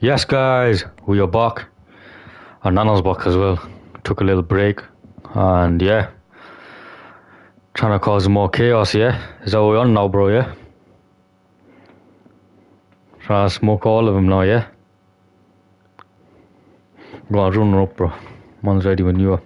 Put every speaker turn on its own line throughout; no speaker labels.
Yes, guys, we are back. And Nana's back as well. Took a little break. And yeah, trying to cause more chaos, yeah? Is that what we're on now, bro, yeah? Trying to smoke all of them now, yeah? Go on, run her up, bro. Man's ready when you are.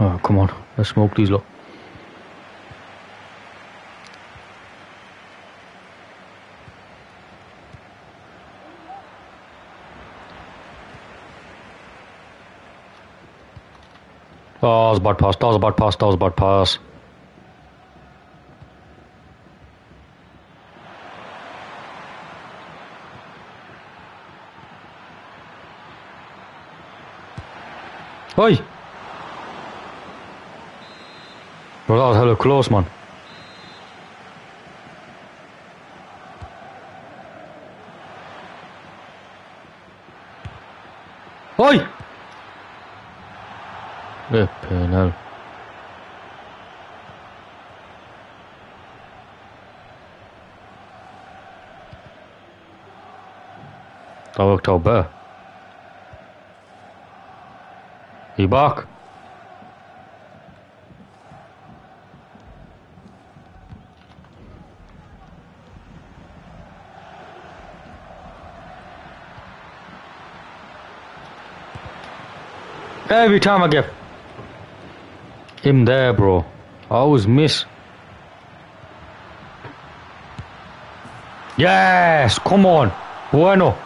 Oh, come on. Let's smoke these lot. Oh, a bad pass. That was a bad pass. That was a bad pass. Oi! Was hella close, man. Oi! Flipping hell. That worked out better. He back? Every time I get him there, bro, I always miss. Yes, come on. Bueno.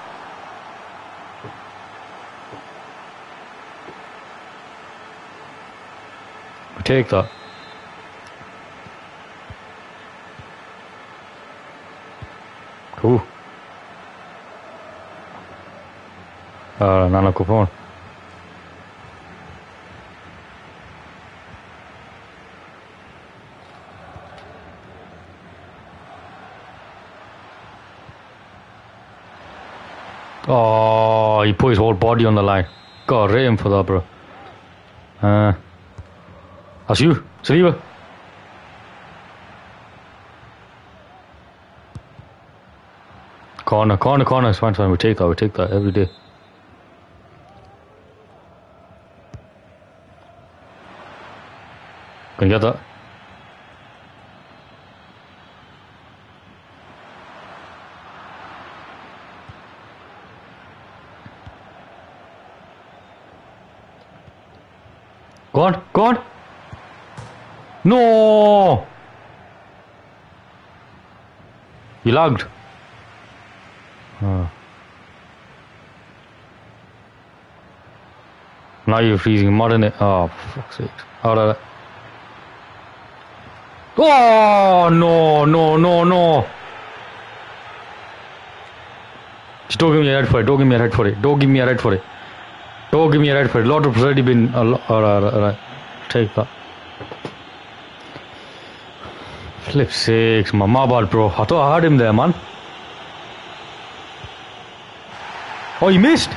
Take that. Cool. Uh, Nana Coupon. Oh, he put his whole body on the line. God, rate him for that, bro. Uh, that's you, Saliba. Corner, corner, corner. It's fine, fine. We take that. We take that every day. Can you get that? Go on, go on. No! You lagged. Oh. Now you're freezing mud in it. Oh, fuck's sake. Out. Oh, no, no, no, no. Just don't give me a red for it. Don't give me a red for it. Don't give me a red for it. Don't give me a red for it. Lot of already been. A uh, lo- alright, alright, alright. Take that. Flip six. My bad, bro. I thought I had him there, man. Oh, he missed.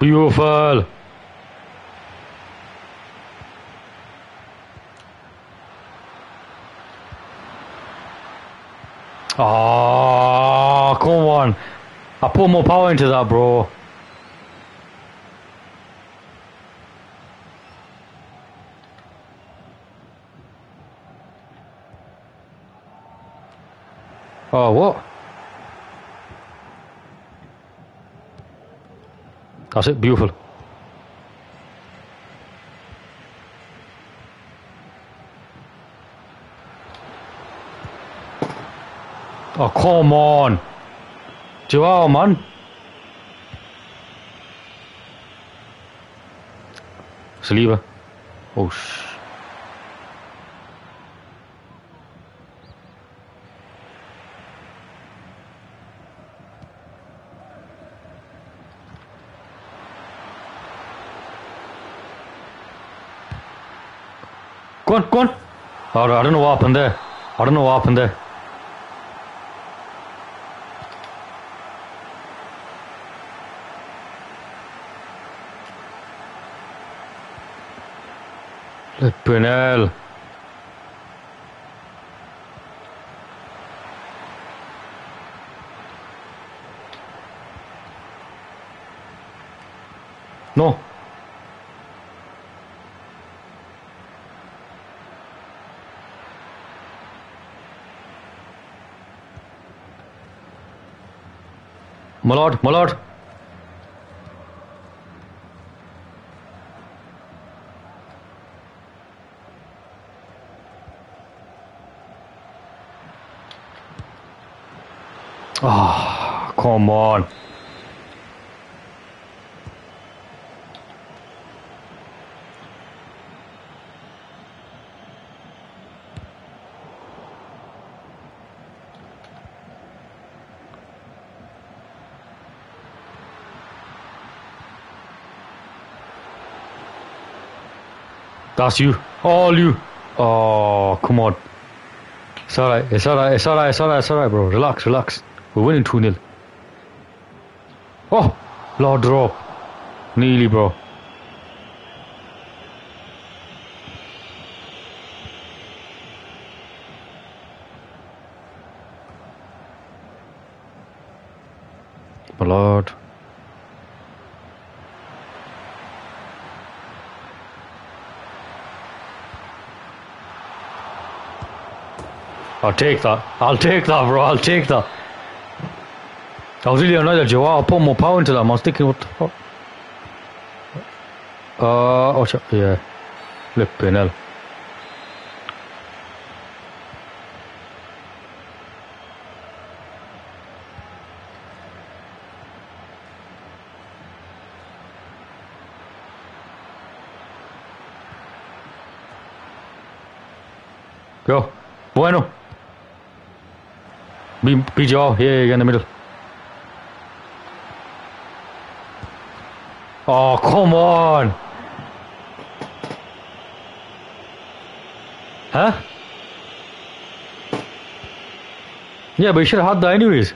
Beautiful. Oh, ah, come on. I put more power into that, bro. Oh, what? That's it, beautiful. Oh, come on. Joao, man. Saliba. Oh, sh. Go on, go on. Oh, I don't know what happened there. I don't know what happened there. Flipping hell. No. My lord, my lord. Oh, come on. That's you. All you. Oh, come on. It's alright. It's alright. It's alright. It's alright. It's alright, bro. Relax. Relax. We're winning 2 0. Oh, Laudrup. Nearly, bro. My lord. I'll take that. I'll take that, bro. I'll take that. I was really annoyed at Joao. I'll put more power into that. I was thinking, what the fuck? Uh, oh, yeah. Flipping hell. Go. Be, Joao. Yeah, yeah, in the middle. Oh, come on. Huh? Yeah, but you should have had that anyways.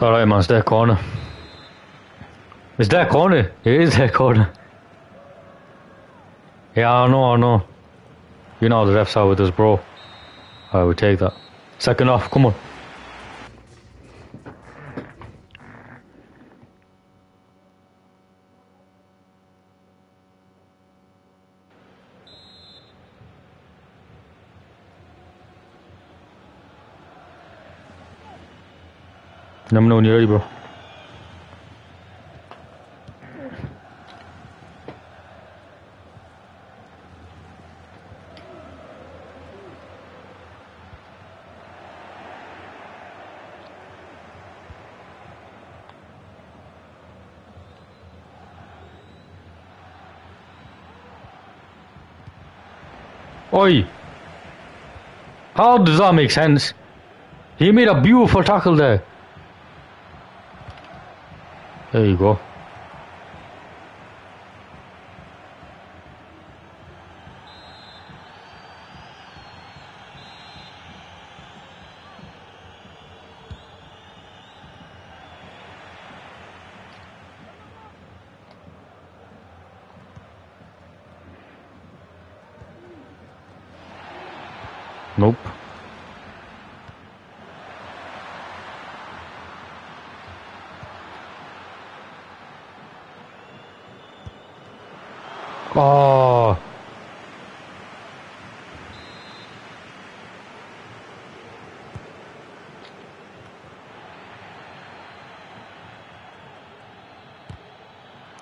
It's alright, man. It's their corner. It's their corner. It is their corner. Yeah, I know, I know. You know the refs are with us, bro. Alright, we take that. Second off, come on. Know when you're ready, bro. Oi! How does that make sense? He made a beautiful tackle there. There you go.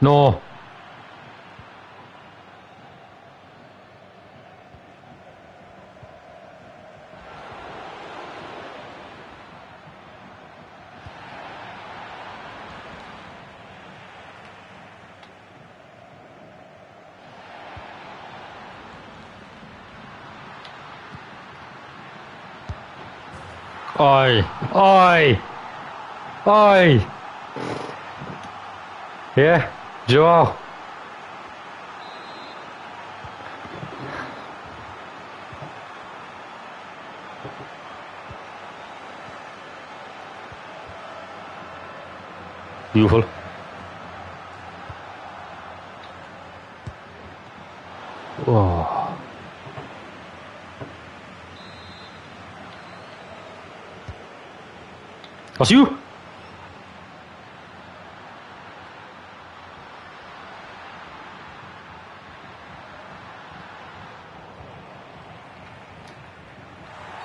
No. Oi, oi, oi. Yeah, Joao. Beautiful. Oh. That's you?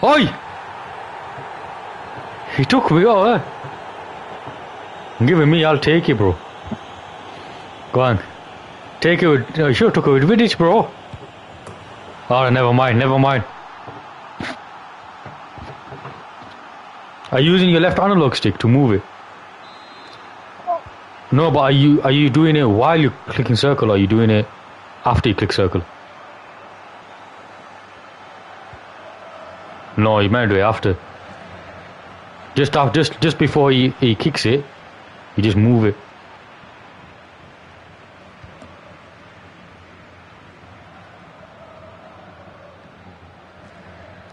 Oi! He took me out, eh? Give me, I'll take it, bro. Go on. Take it I sure took it with Vidic, bro. Oh, never mind, never mind. Are you using your left analog stick to move it? No, but are you are you doing it while you're clicking circle or are you doing it after you click circle? No, might do it after. Just after, just just before he, he kicks it, you just move it.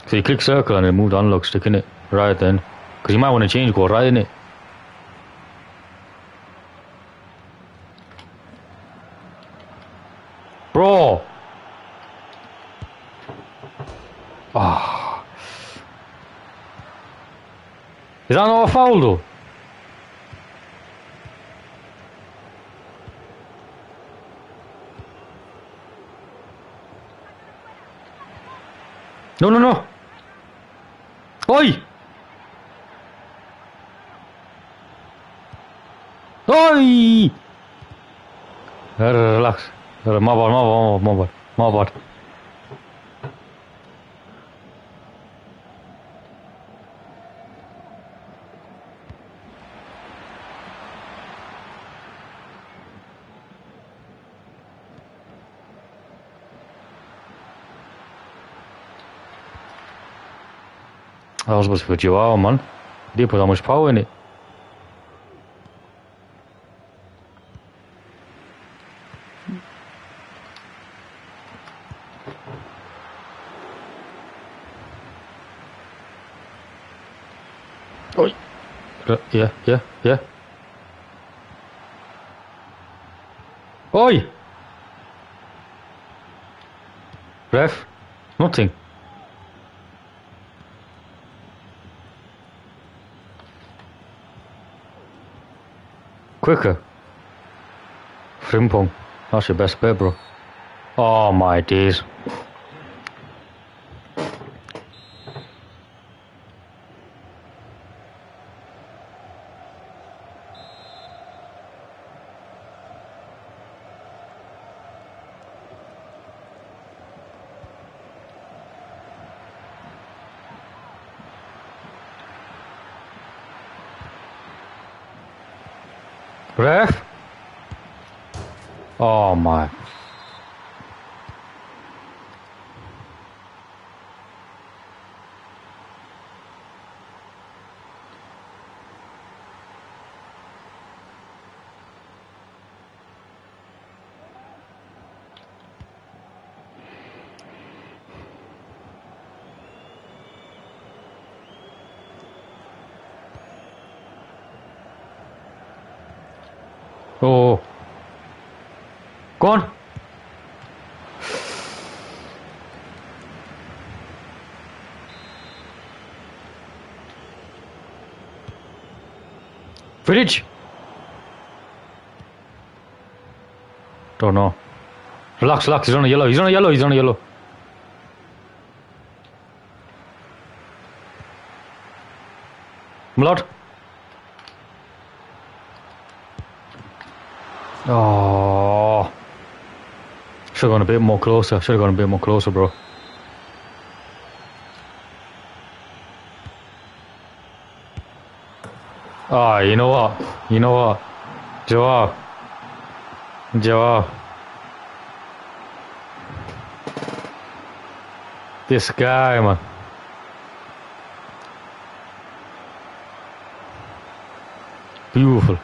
So you click circle and then move the analog stick in it right then. Because you might want to change go right in it. Foul though? No, no, no. Oi! Oi! Relax. Bad, my bad, my bad. That was supposed to be Joao, man. He didn't put that much power in it. Oi. Uh, yeah, yeah, yeah. Oi! Ref? Nothing. Quicker. Frimpong. That's your best bet, bro. Oh my days. Ref? Oh my. Oh. Go on. Vidic! Don't know. Relax, relax. He's on a yellow. He's on a yellow. He's on a yellow. Malot. Oh. Should have gone a bit more closer. Should have gone a bit more closer, bro. Ah, you know what? You know what? Joao. Joao. This guy, man. Beautiful.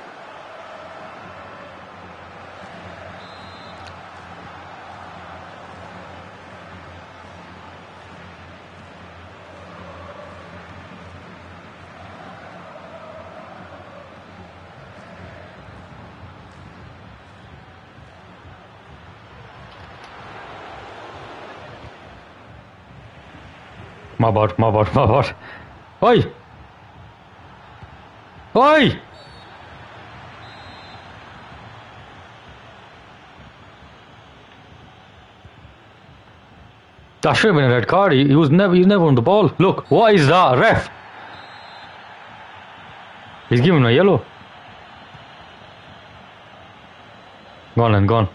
My bad, my bad, my bad. Oi! Oi! That should have been a red card. He, he was never he's never on the ball. Look, what is that? Ref. He's giving a yellow. Gone and gone.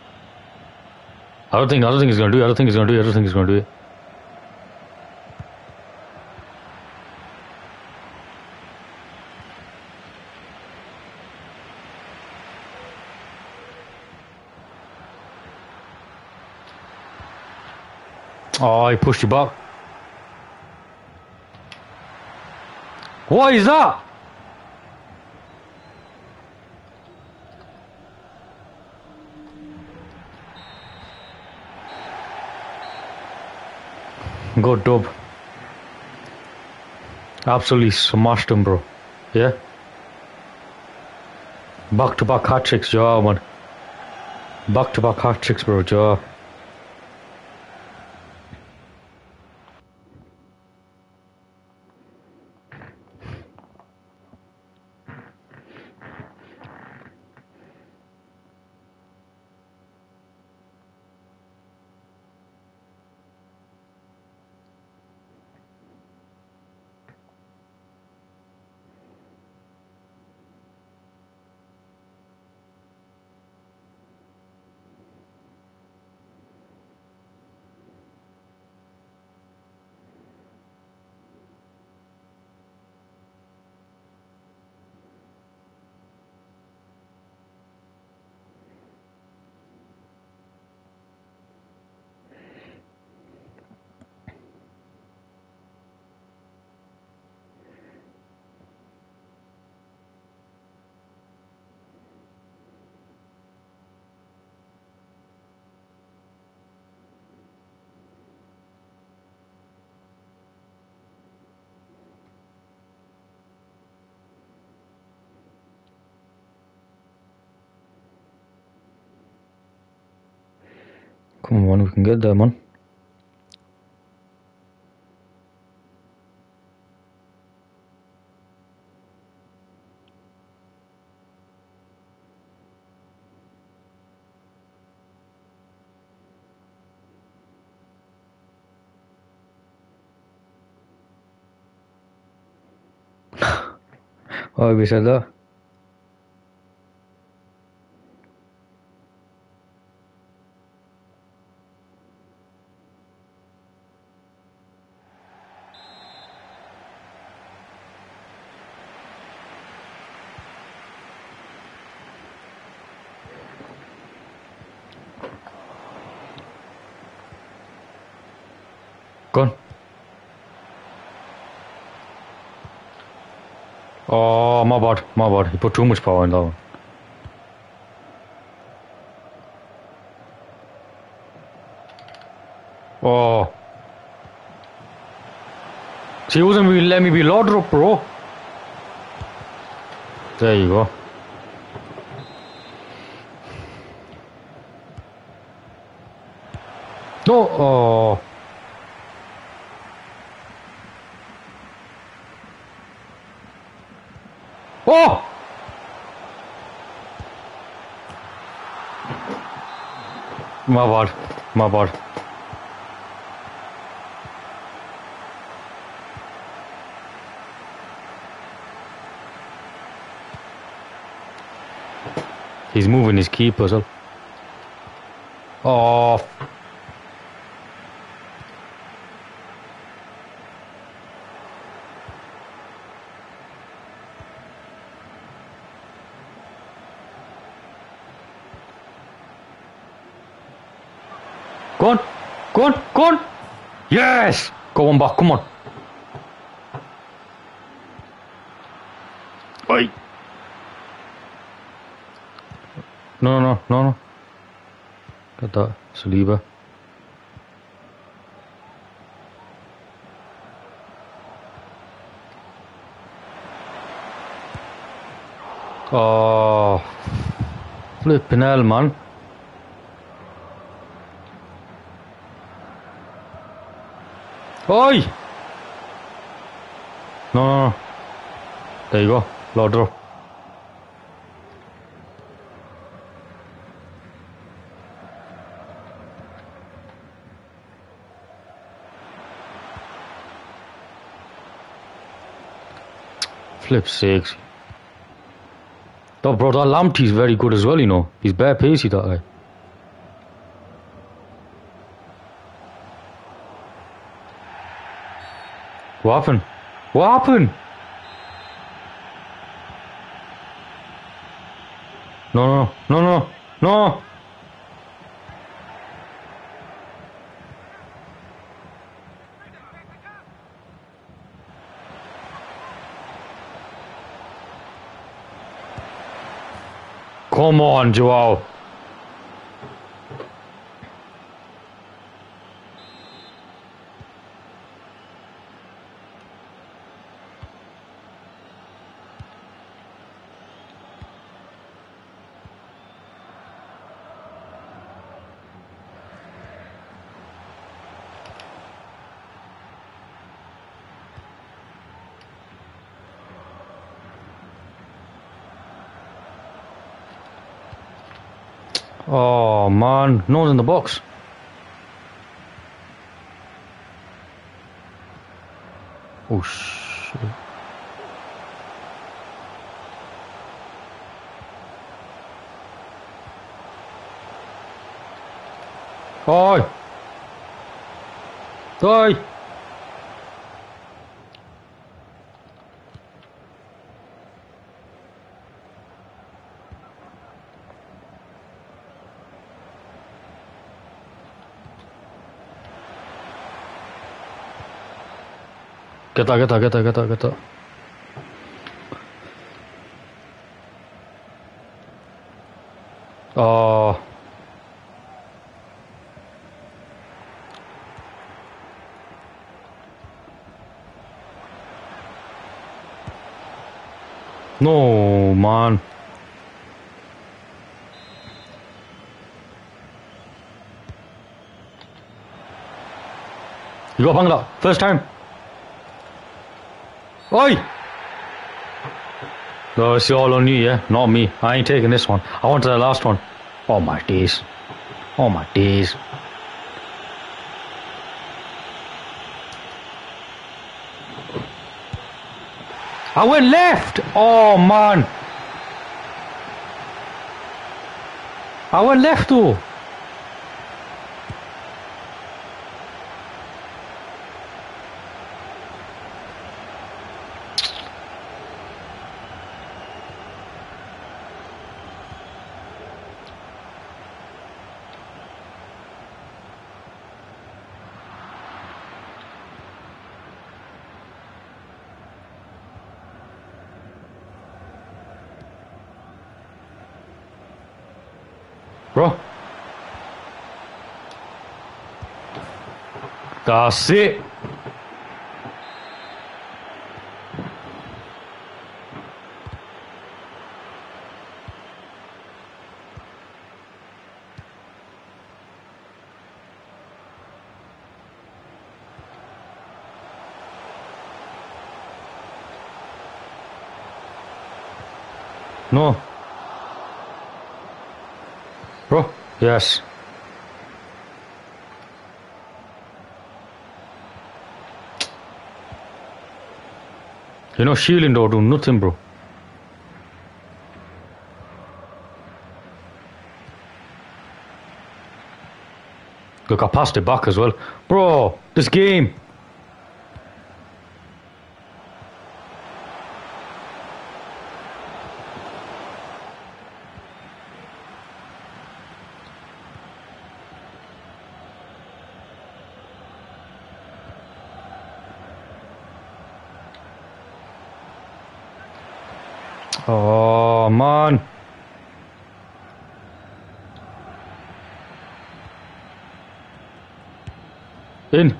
I don't think I don't think he's gonna do it. I don't think he's gonna do it. I don't think he's gonna do it. Oh, he pushed you back. What is that? Good dub. Absolutely smashed him, bro. Yeah? Back to back hat tricks, Joe, man. Back to back hat tricks, bro, Joe. Come on, we can get there, man. Why we said that? Go on. Oh, my bad, my bad. He put too much power in that one. Oh. See, he wasn't really let me be loaded up, bro. There you go. No, oh. Oh! My bad. My bad. He's moving his key puzzle. Oh, Yes. Go on back. Come on. Oi. No, no, no, no. Get that. Saliba. Oh. Ah. Flipping hell, man. Oi! No, no, no. There you go. Laudrup. Flip sakes. Oh, bro, that Lamptey's very good as well, you know. He's bare pacey, that guy. What happened? What happened? No, no, no, no, no. Come on, Joao. No one's in the box. Oh shit. Oi! Oi! Get that, get that, get that, get that, get that. Oh. No, man. You got Bangla. First time. Oi! No, it's all on you, yeah? Not me. I ain't taking this one. I wanted the last one. Oh my days. Oh my days. I went left! Oh man! I went left though. It. No. Bro, yes. You know, shielding don't do nothing, bro. Look, I passed it back as well. Bro, this game. Oh, man. In.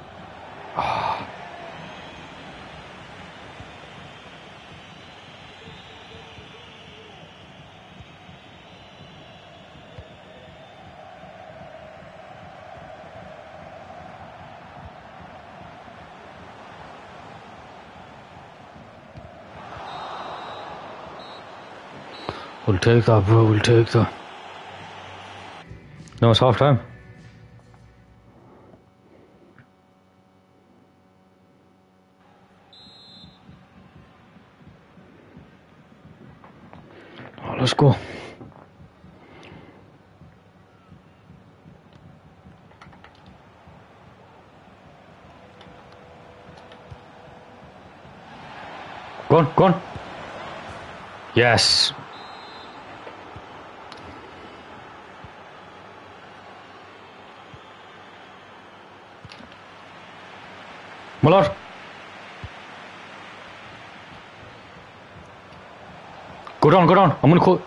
We'll take that, bro. We'll take that. No, it's half time. Oh, let's go. Go on, go on. Yes. Muller. Go down, go down. I'm gonna call.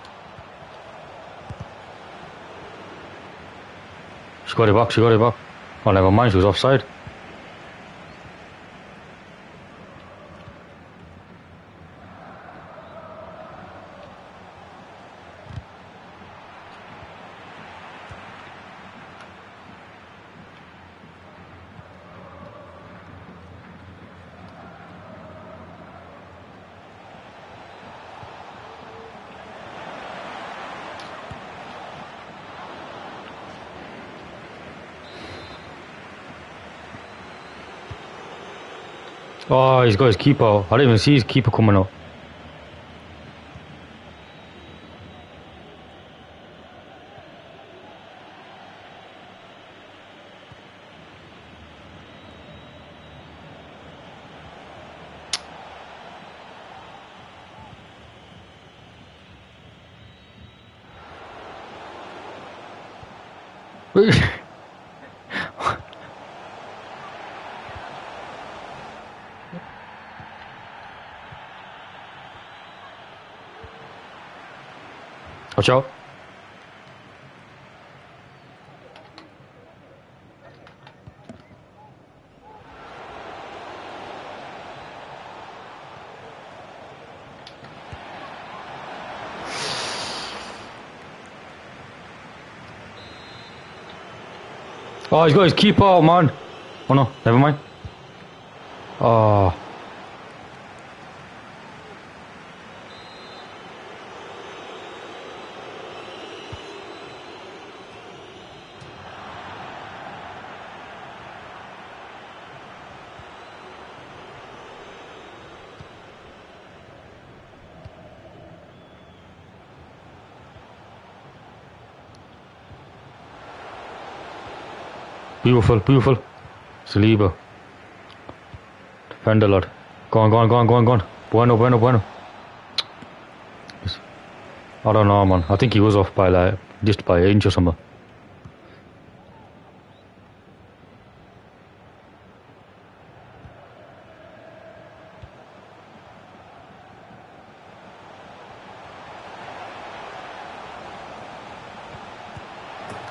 She got it back, she got it back. Oh, never mind, she was offside. Oh, he's got his keeper. I didn't even see his keeper coming up. Watch out. Oh, he's got his keeper man. Oh no, never mind. Beautiful, beautiful. Saliba. Defender, lad. Go on, go on, go on, go on, go on. Bueno, bueno, bueno. I don't know, man. I think he was off by like, just by an inch or something.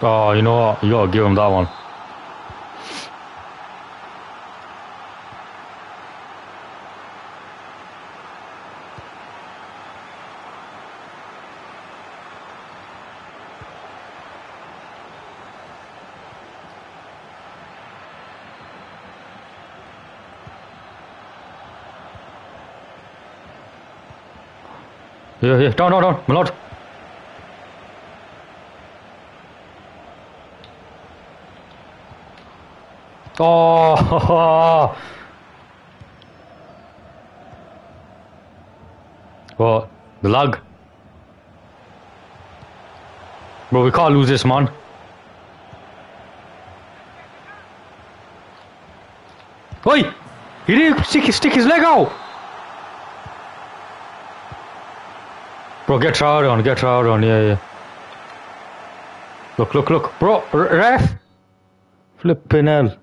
Oh, you know what? You gotta give him that one. Here, here, down, down, down, my. Oh, What? The lag? Bro, we can't lose this, man. Oi! He didn't stick, his- stick his leg out! Bro, get Trout on, get Trout on, yeah, yeah. Look, look, look. Bro, ref! Flipping hell.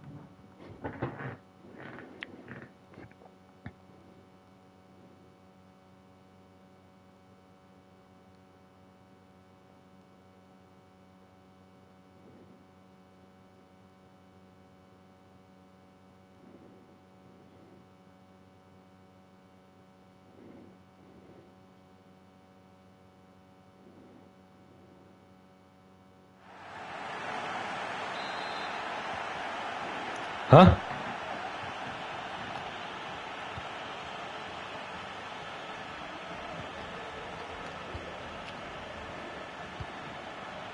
Huh?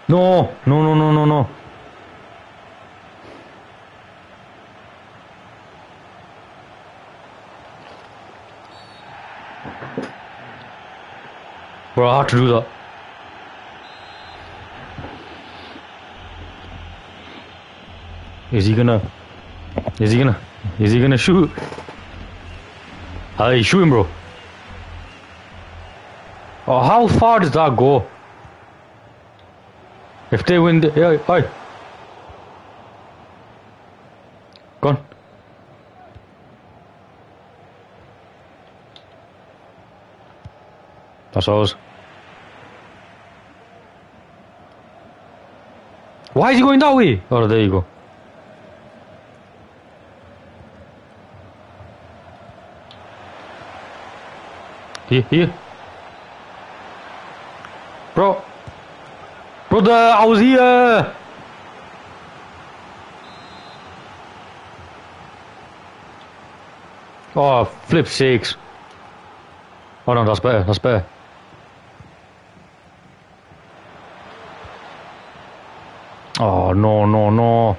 No, no, no, no, no, no. Bro, I had to do that. Is he gonna? Is he gonna? Is he gonna shoot? Hey, shoot him, bro. Oh, how far does that go? If they win, the, hey. Go on. That's ours. Why is he going that way? Oh, there you go. Here, here. Bro. Brother, I was here. Oh, flip six. Oh no, that's better, that's better. Oh, no, no, no.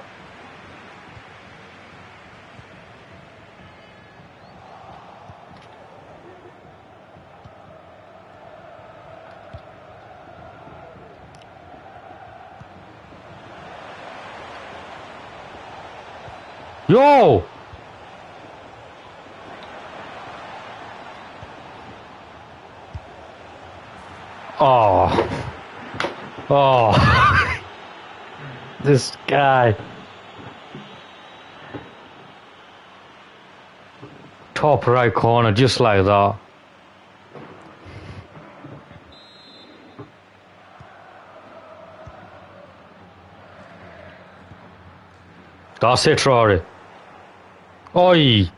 Yo! Oh. Oh. this guy. Top right corner, just like that. That's it, Rory. Oi!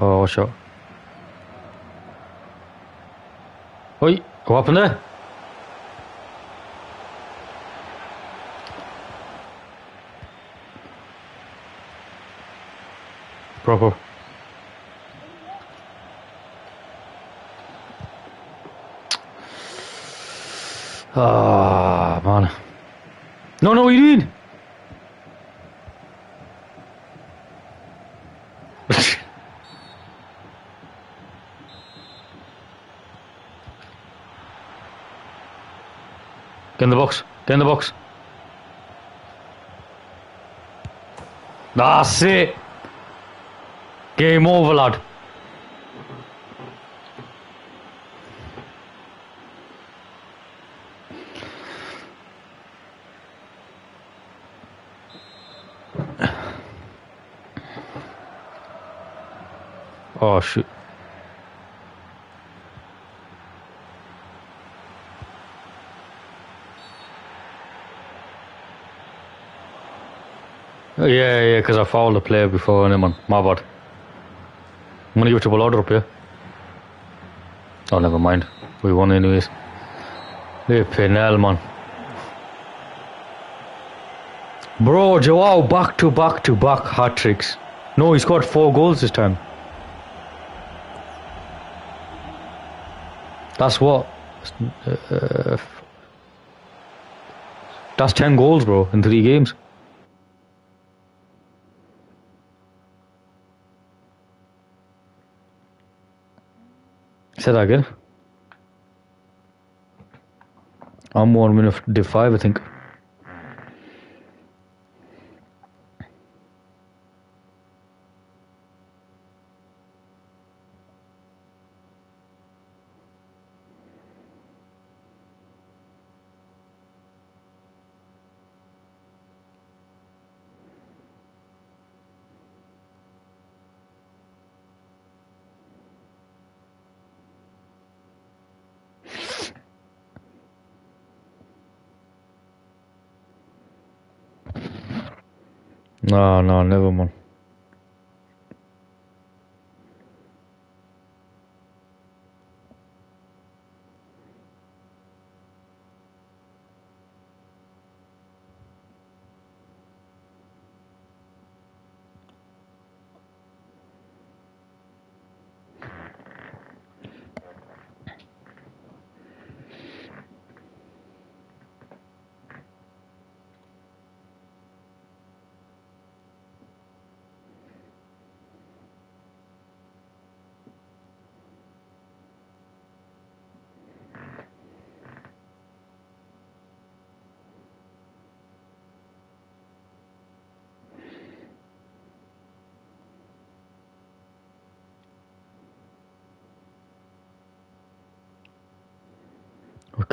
Oh, watch out. Oi, what happened there? Proper. Ah, man. No, no, what are you doing? Get in the box. Get in the box. That's it. Game over, lad. Oh, shoot. Yeah, yeah, because I fouled the player before, and man, my bad. I'm gonna give it to Ballard up here. Oh, never mind. We won anyways. Hey, Penel, man. Bro, Joao back to back to back hat tricks. No, he scored four goals this time. That's what. Uh, that's 10 goals, bro, in three games. I'm one minute div five, I think. No, no, never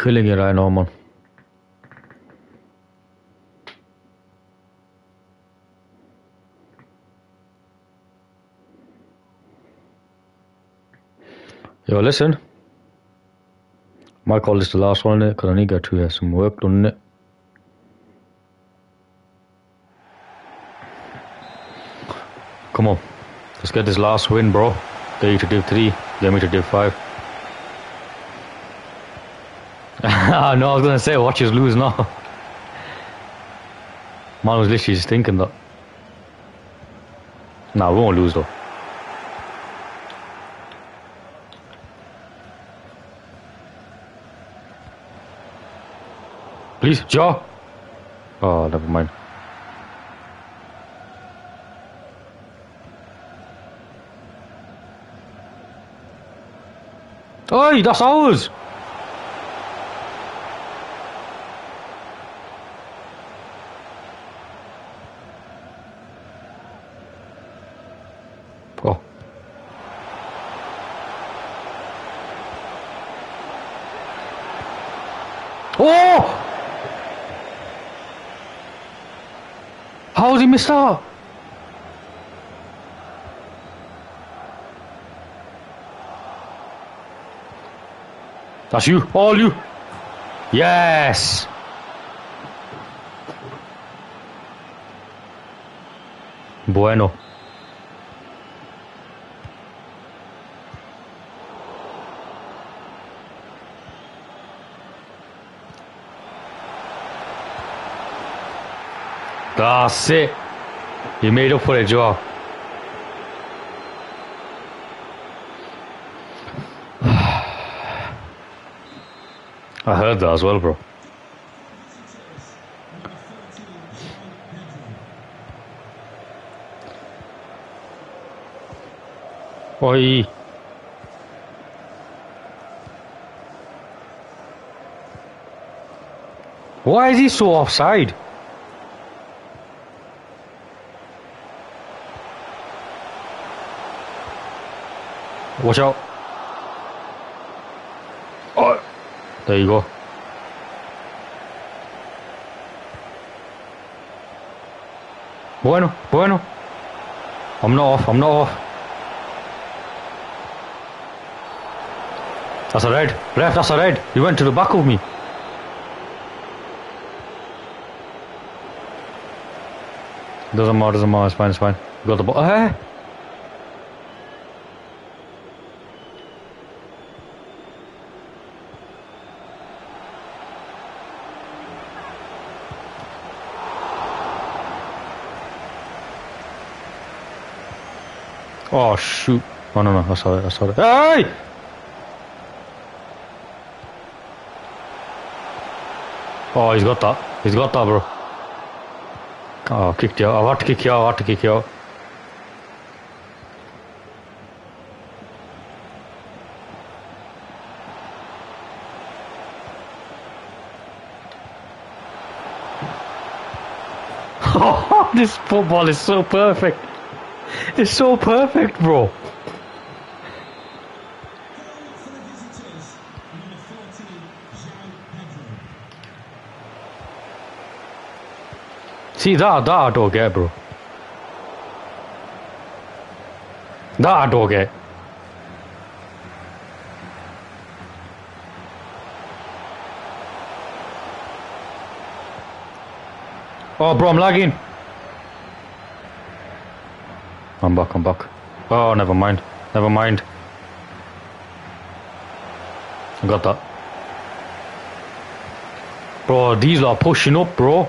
killing it right now, man. Yo, listen. Might call this the last one because I need to get some work done it. Come on. Let's get this last win, bro. You to div 3, get me to div 5. no, I was gonna say, watch us lose now. Man was literally just thinking that. Nah, we won't lose though. Please, Joe. Oh, never mind. Oi, that's ours. He missed? That's you, all you. Yes. Bueno. That's it. You made up for it, Joe. I heard that as well, bro. Oi. Why is he so offside? Watch out. Oh, there you go. Bueno, bueno. I'm not off, I'm not off. That's a red. Ref, that's a red. You went to the back of me. Doesn't matter, doesn't matter. It's fine, it's fine. You got the ball. Hey! Eh, eh, eh. Oh, shoot. Oh, no, no, I saw it, I saw it. Hey! Oh, he's got that. He's got that, bro. Oh, kicked you out. I want to kick you out. I want to kick you out. Oh, this football is so perfect. It's so perfect, bro.
For the visitors, number 14, João Pedro.
See that that I don't get, bro. That I don't get. Oh, bro, I'm lagging. I'm back. I'm back. Oh, never mind. Never mind. I got that. Bro, these are pushing up, bro.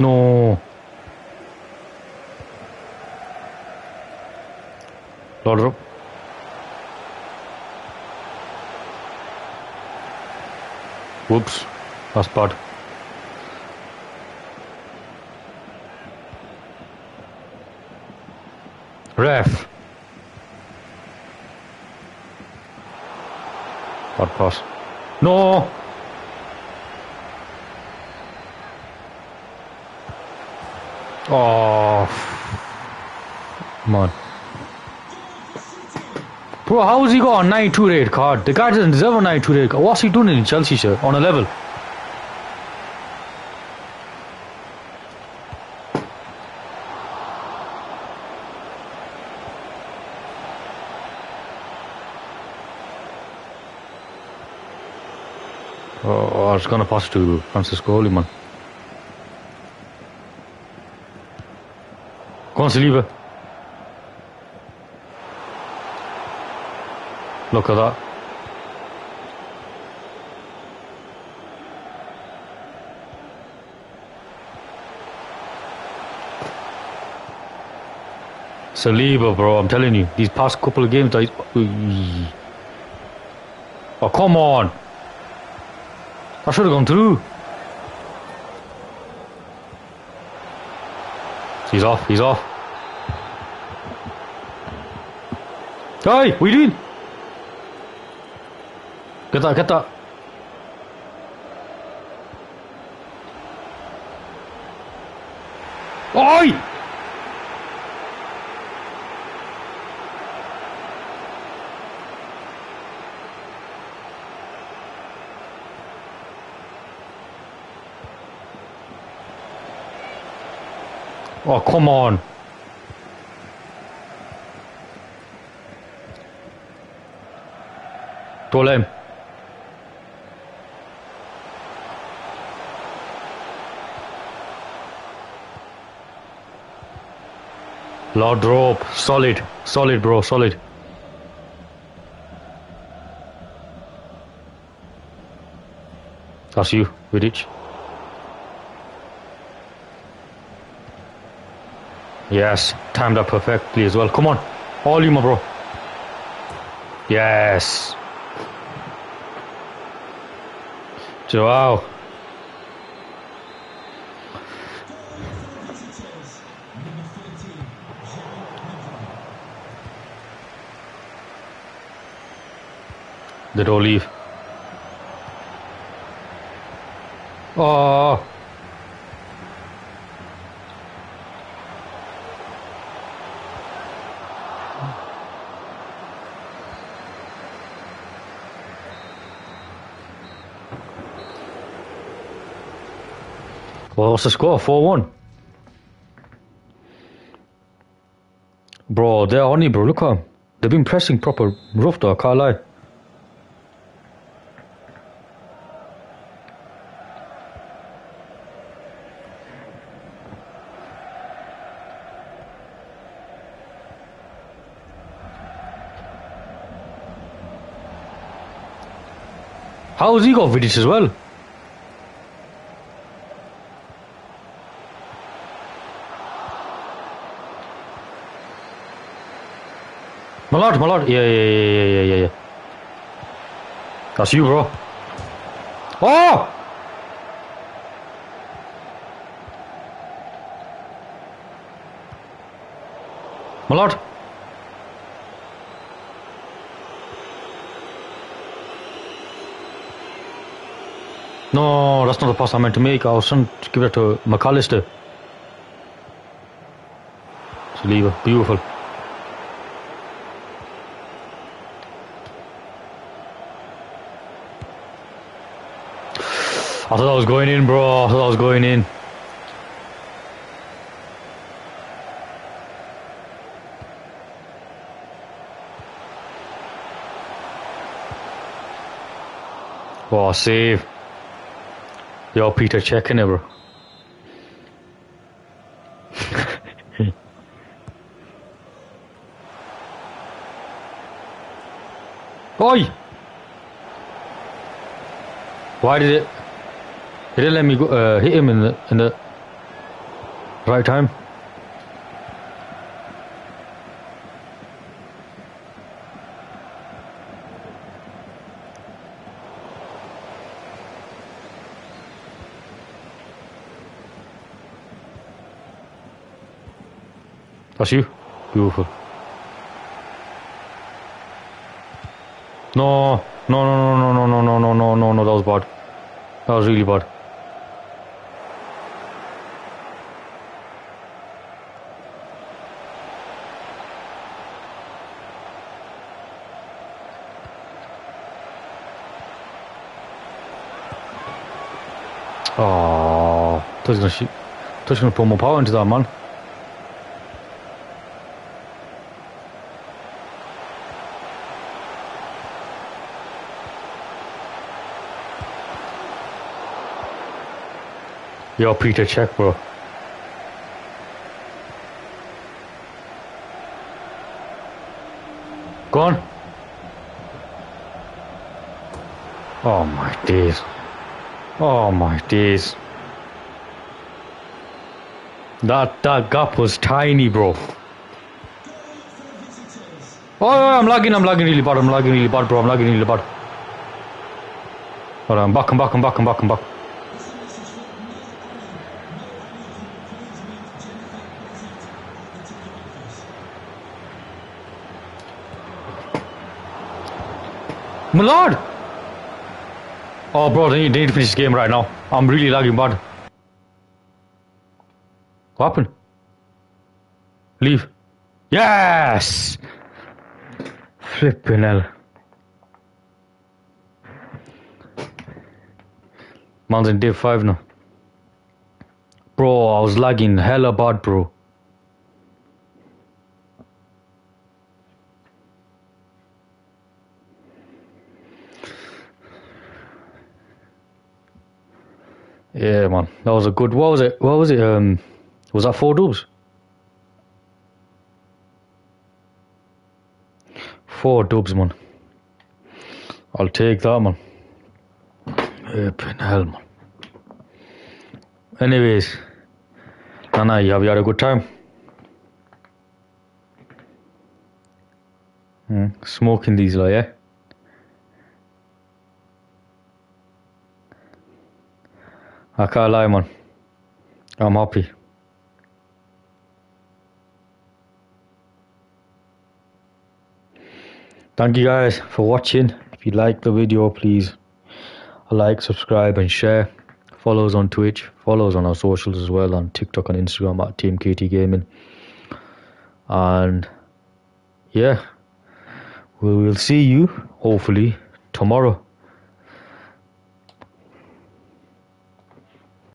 No. Load it up. Whoops. That's bad. Ref. Bad pass. No. Oh. Come on. Bro, how has he got a 9-2 red card? The guy doesn't deserve a 9-2 red card. What's he doing in Chelsea shirt on a level? Oh, I was gonna pass to Francisco Oliman. Go on, Saliba. Look at that. Saliba, bro, I'm telling you, these past couple of games, I. Oh, come on. I should have gone through. He's off, he's off. Hey, what are you doing? Get that, get that. Oi! Oh, come on. Don't let him. Laudrup. Solid. Solid, bro. Solid. That's you, Vidic. Yes, timed up perfectly as well. Come on, all you, my bro. Yes. Joao.
Visitors, number 14, João Pedro.
They don't leave. Oh. Well, what's the score? 4 1. Bro, they're on you, bro. Look at them. They've been pressing proper rough, though. I can't lie. How has he got Vidic as well? My lord, my lord. Yeah, yeah, yeah, yeah, yeah, yeah. That's you, bro. Oh! My lord. No, that's not the pass I meant to make. I was trying to give it to McAllister. Saliba, beautiful. I thought I was going in, bro. I thought I was going in. Oh, save. Yo, Peter, checking it, bro. Oi! Why did it? It didn't let me go, uh, hit him in the in the right time. That's you. Beautiful. No, no, no, no, no, no, no, no, no, no, no, that was bad. That was really bad. Was gonna gonna put more power into that man. Yo, Peter, check, bro. Go on. Oh my days. Oh my days. That that gap was tiny, bro. Oh, oh, oh, I'm lagging, I'm lagging really bad, I'm lagging really bad, bro, I'm lagging really bad. Hold on, I'm back, I'm back, I'm back, I'm back, I'm back. My lord! Oh, bro, they need, they need to finish this game right now. I'm really lagging bad. What happened? Leave. Yes! Flipping hell. Man's in day 5 now. Bro, I was lagging hella bad, bro. Yeah, man, that was a good. What was it? What was it? Um, was that four dubs? Four dubs, man. I'll take that, man. Flipping hell, man. Anyways, Nana, have you had a good time? Hmm, smoking these, like, yeah. I can't lie, man. I'm happy. Thank you guys for watching. If you like the video, please like, subscribe, and share. Follow us on Twitch. Follow us on our socials as well on TikTok and Instagram at TMKT Gaming. And yeah, we will see you hopefully tomorrow.